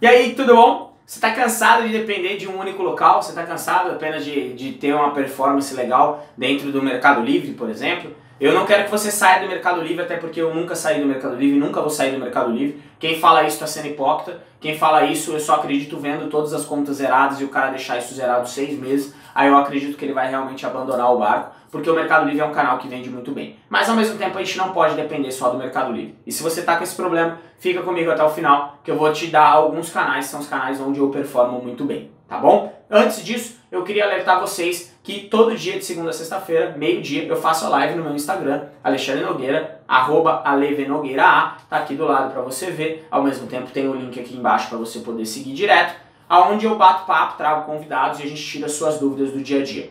E aí, tudo bom? Você está cansado de depender de um único local? Você está cansado apenas de, de ter uma performance legal dentro do Mercado Livre, por exemplo? Eu não quero que você saia do Mercado Livre, até porque eu nunca saí do Mercado Livre, nunca vou sair do Mercado Livre. Quem fala isso está sendo hipócrita. Quem fala isso, eu só acredito vendo todas as contas zeradas e o cara deixar isso zerado seis meses. Aí eu acredito que ele vai realmente abandonar o barco, porque o Mercado Livre é um canal que vende muito bem. Mas ao mesmo tempo a gente não pode depender só do Mercado Livre. E se você está com esse problema, fica comigo até o final, que eu vou te dar alguns canais, são os canais onde eu performo muito bem, tá bom? Antes disso, eu queria alertar vocês que todo dia de segunda a sexta-feira, meio-dia, eu faço a live no meu Instagram, Alexandre Nogueira, arroba alevenogueira, tá aqui do lado para você ver. Ao mesmo tempo tem o link aqui embaixo para você poder seguir direto, aonde eu bato papo, trago convidados e a gente tira suas dúvidas do dia a dia.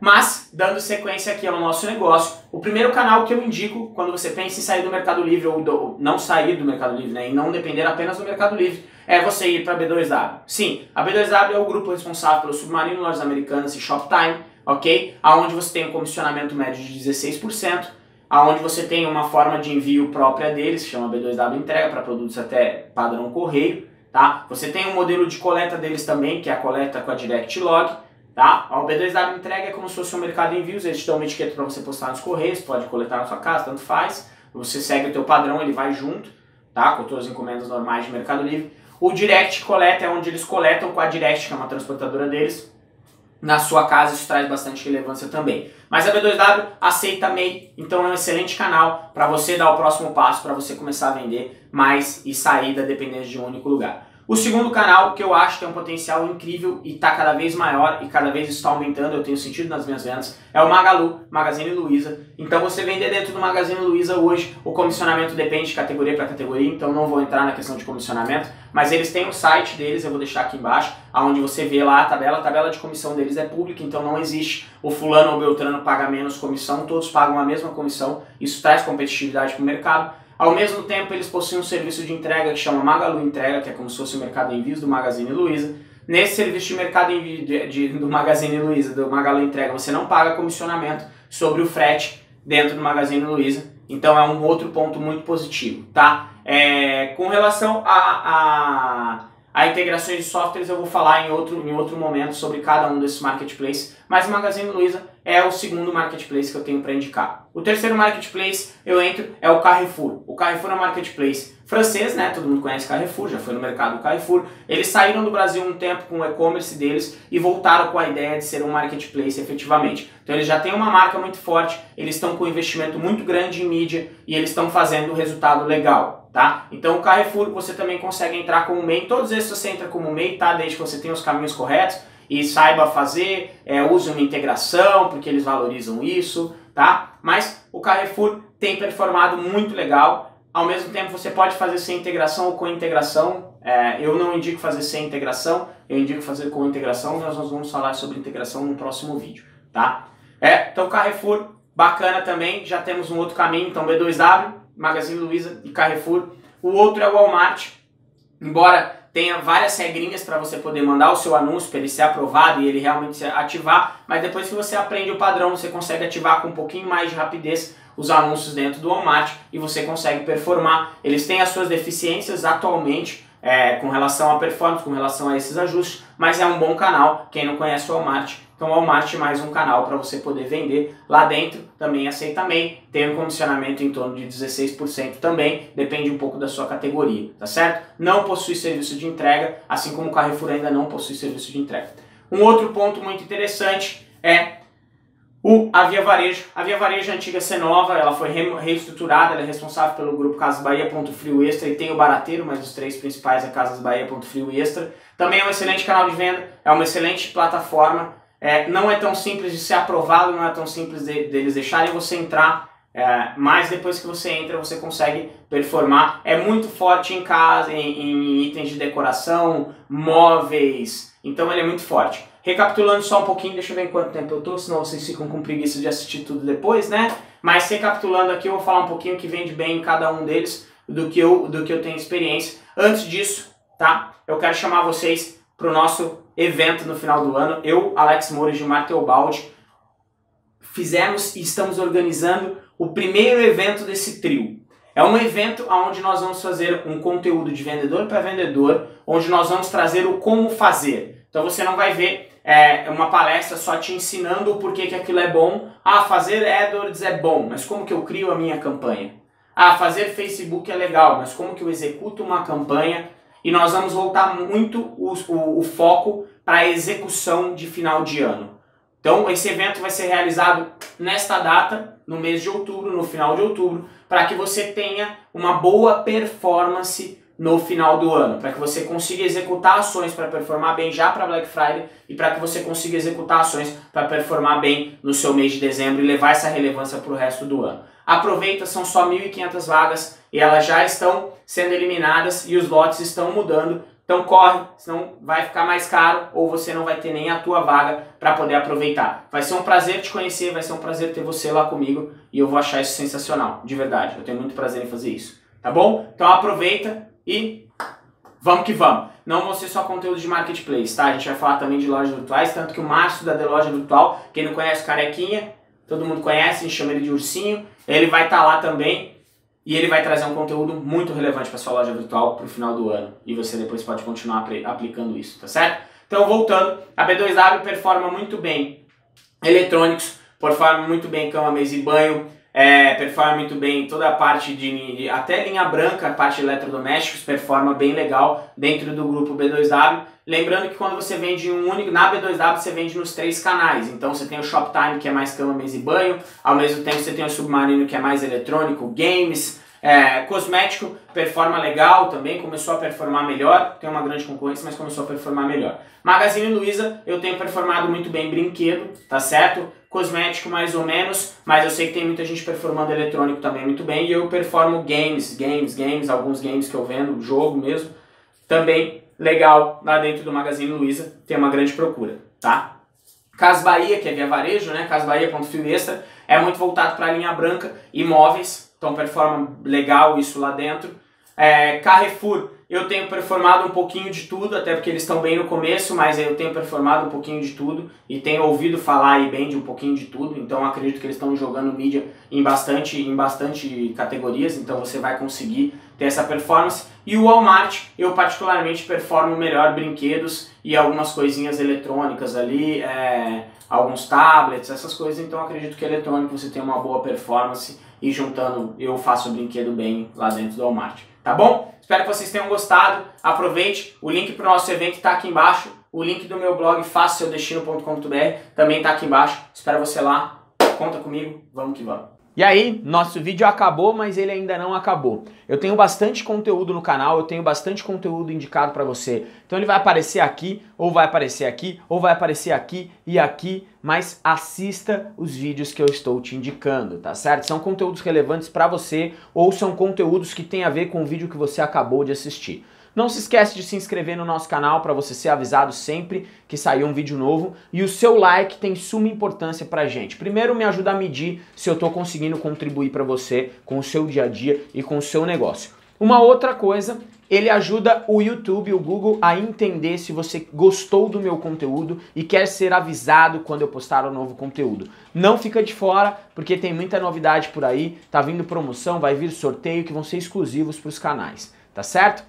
Mas, dando sequência aqui ao nosso negócio, o primeiro canal que eu indico quando você pensa em sair do Mercado Livre ou do, não sair do Mercado Livre, né, e não depender apenas do Mercado Livre, é você ir para a B2W. Sim, a B2W é o grupo responsável pelo Submarino Lojas Americanas e Shoptime, ok? Aonde você tem um comissionamento médio de 16%, aonde você tem uma forma de envio própria deles, que chama B2W Entrega, para produtos até padrão correio, tá? Você tem um modelo de coleta deles também, que é a coleta com a Direct Log, tá? A B2W Entrega é como se fosse um mercado de envios, eles te dão uma etiqueta para você postar nos correios, pode coletar na sua casa, tanto faz. Você segue o teu padrão, ele vai junto, tá? Com todas as encomendas normais de Mercado Livre. O Direct Coleta é onde eles coletam com a Direct, que é uma transportadora deles, na sua casa, isso traz bastante relevância também. Mas a B2W aceita MEI, então é um excelente canal para você dar o próximo passo, para você começar a vender mais e sair da dependência de um único lugar. O segundo canal que eu acho que é um potencial incrível e está cada vez maior e cada vez está aumentando, eu tenho sentido nas minhas vendas, é o Magalu, Magazine Luiza. Então você vender dentro do Magazine Luiza hoje, o comissionamento depende de categoria para categoria, então não vou entrar na questão de comissionamento, mas eles têm o site deles, eu vou deixar aqui embaixo, onde você vê lá a tabela, a tabela de comissão deles é pública, então não existe o fulano ou beltrano paga menos comissão, todos pagam a mesma comissão, isso traz competitividade para o mercado. Ao mesmo tempo, eles possuem um serviço de entrega que chama Magalu Entrega, que é como se fosse o mercado envios do Magazine Luiza. Nesse serviço de mercado envio de, de, do Magazine Luiza, do Magalu Entrega, você não paga comissionamento sobre o frete dentro do Magazine Luiza. Então é um outro ponto muito positivo, tá? É, com relação a, a, a integrações de softwares, eu vou falar em outro, em outro momento sobre cada um desses marketplaces, mas o Magazine Luiza é o segundo marketplace que eu tenho para indicar. O terceiro marketplace eu entro é o Carrefour. O Carrefour é um marketplace francês, né? Todo mundo conhece Carrefour, já foi no mercado do Carrefour. Eles saíram do Brasil um tempo com o e-commerce deles e voltaram com a ideia de ser um marketplace efetivamente. Então eles já têm uma marca muito forte, eles estão com um investimento muito grande em mídia e eles estão fazendo um resultado legal. Tá? Então o Carrefour você também consegue entrar como MEI, todos esses você entra como MEI, tá? Desde que você tenha os caminhos corretos e saiba fazer, é, use uma integração, porque eles valorizam isso, tá? Mas o Carrefour tem performado muito legal. Ao mesmo tempo, você pode fazer sem integração ou com integração. É, eu não indico fazer sem integração, eu indico fazer com integração. Nós vamos falar sobre integração no próximo vídeo, tá? É, então Carrefour, bacana também. Já temos um outro caminho, então B2W, Magazine Luiza e Carrefour. O outro é o Walmart. Embora tenha várias regrinhas para você poder mandar o seu anúncio para ele ser aprovado e ele realmente ativar, mas depois que você aprende o padrão, você consegue ativar com um pouquinho mais de rapidez os anúncios dentro do Walmart e você consegue performar. Eles têm as suas deficiências atualmente é, com relação à performance, com relação a esses ajustes, mas é um bom canal. Quem não conhece o Walmart, então, o Walmart mais um canal para você poder vender. Lá dentro também aceita MEI, tem um comissionamento em torno de 16% também, depende um pouco da sua categoria, tá certo? Não possui serviço de entrega, assim como o Carrefour ainda não possui serviço de entrega. Um outro ponto muito interessante é o, a Via Varejo. A Via Varejo antiga Cenova, ela foi re, reestruturada, ela é responsável pelo grupo Casas Bahia, Ponto Frio Extra e tem o Barateiro, mas os três principais é Casas Bahia, Ponto Frio Extra. Também é um excelente canal de venda, é uma excelente plataforma é, não é tão simples de ser aprovado, não é tão simples de, deles deixarem você entrar, é, mas depois que você entra você consegue performar. É muito forte em casa, em, em itens de decoração, móveis, então ele é muito forte. Recapitulando só um pouquinho, deixa eu ver quanto tempo eu tô, senão vocês ficam com preguiça de assistir tudo depois, né? Mas recapitulando aqui, eu vou falar um pouquinho que vende bem em cada um deles, do que eu, do que eu tenho experiência. Antes disso, tá? Eu quero chamar vocês para o nosso evento no final do ano. Eu, Alex Moura e Gilmar Teobaldi fizemos e estamos organizando o primeiro evento desse trio. É um evento onde nós vamos fazer um conteúdo de vendedor para vendedor, onde nós vamos trazer o como fazer. Então você não vai ver é, uma palestra só te ensinando o porquê que aquilo é bom. Ah, fazer AdWords é bom, mas como que eu crio a minha campanha? Ah, fazer Facebook é legal, mas como que eu executo uma campanha? E nós vamos voltar muito o, o, o foco para a execução de final de ano. Então, esse evento vai ser realizado nesta data, no mês de outubro, no final de outubro, para que você tenha uma boa performance no final do ano, para que você consiga executar ações para performar bem já para Black Friday e para que você consiga executar ações para performar bem no seu mês de dezembro e levar essa relevância para o resto do ano. Aproveita, são só 1.500 vagas e elas já estão sendo eliminadas e os lotes estão mudando então corre, senão vai ficar mais caro ou você não vai ter nem a tua vaga para poder aproveitar. Vai ser um prazer te conhecer, vai ser um prazer ter você lá comigo e eu vou achar isso sensacional, de verdade. Eu tenho muito prazer em fazer isso, tá bom? Então aproveita e vamos que vamos. Não vão ser só conteúdo de marketplace, tá? A gente vai falar também de lojas virtuais, tanto que o Márcio da The Loja Virtual, quem não conhece Carequinha, todo mundo conhece, a gente chama ele de Ursinho, ele vai estar tá lá também e ele vai trazer um conteúdo muito relevante para sua loja virtual para o final do ano. E você depois pode continuar aplicando isso, tá certo? Então, voltando, a B2W performa muito bem eletrônicos, performa muito bem cama, mesa e banho, é, performa muito bem toda a parte de, até linha branca, a parte de eletrodomésticos, performa bem legal dentro do grupo B2W. Lembrando que quando você vende um único, na B2W você vende nos três canais. Então você tem o Shoptime que é mais cama, mesa e banho, ao mesmo tempo você tem o Submarino que é mais eletrônico, games, é, cosmético performa legal também, começou a performar melhor, tem uma grande concorrência, mas começou a performar melhor. Magazine Luiza, eu tenho performado muito bem brinquedo, tá certo? Cosmético mais ou menos, mas eu sei que tem muita gente performando eletrônico também muito bem, e eu performo games, games, games, alguns games que eu vendo, jogo mesmo, também legal lá dentro do Magazine Luiza, tem uma grande procura, tá? Cas Bahia, que é via varejo, né? Cas Bahia, ponto fio extra, é muito voltado para a linha branca, imóveis, então performa legal isso lá dentro. É, Carrefour, eu tenho performado um pouquinho de tudo, até porque eles estão bem no começo, mas eu tenho performado um pouquinho de tudo e tenho ouvido falar aí bem de um pouquinho de tudo, então acredito que eles estão jogando mídia em bastante, em bastante categorias, então você vai conseguir ter essa performance. E o Walmart, eu particularmente performo melhor brinquedos e algumas coisinhas eletrônicas ali, é, alguns tablets, essas coisas, então acredito que eletrônico você tem uma boa performance e juntando eu faço o brinquedo bem lá dentro do Walmart. Tá bom? Espero que vocês tenham gostado. Aproveite. O link para o nosso evento está aqui embaixo. O link do meu blog façaseudestino.com.br também está aqui embaixo. Espero você lá. Conta comigo. Vamos que vamos. E aí, nosso vídeo acabou, mas ele ainda não acabou. Eu tenho bastante conteúdo no canal, eu tenho bastante conteúdo indicado para você. Então ele vai aparecer aqui, ou vai aparecer aqui, ou vai aparecer aqui e aqui, mas assista os vídeos que eu estou te indicando, tá certo? São conteúdos relevantes para você ou são conteúdos que têm a ver com o vídeo que você acabou de assistir. Não se esquece de se inscrever no nosso canal para você ser avisado sempre que sair um vídeo novo. E o seu like tem suma importância pra gente. Primeiro me ajuda a medir se eu estou conseguindo contribuir para você com o seu dia a dia e com o seu negócio. Uma outra coisa, ele ajuda o YouTube, o Google a entender se você gostou do meu conteúdo e quer ser avisado quando eu postar um novo conteúdo. Não fica de fora, porque tem muita novidade por aí, tá vindo promoção, vai vir sorteio que vão ser exclusivos para os canais, tá certo?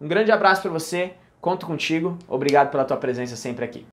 Um grande abraço para você, conto contigo, obrigado pela tua presença sempre aqui.